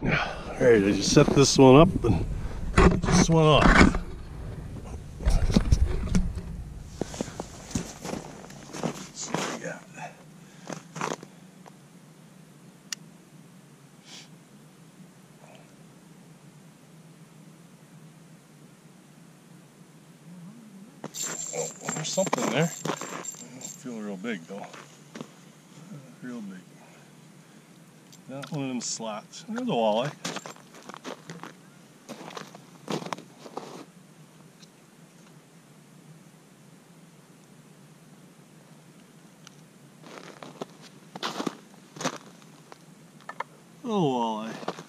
Alright, I just set this one up and this one off. Oh, there's something there. Doesn't feel real big though. Real big. Not one of them slots. There's a walleye. Oh, walleye.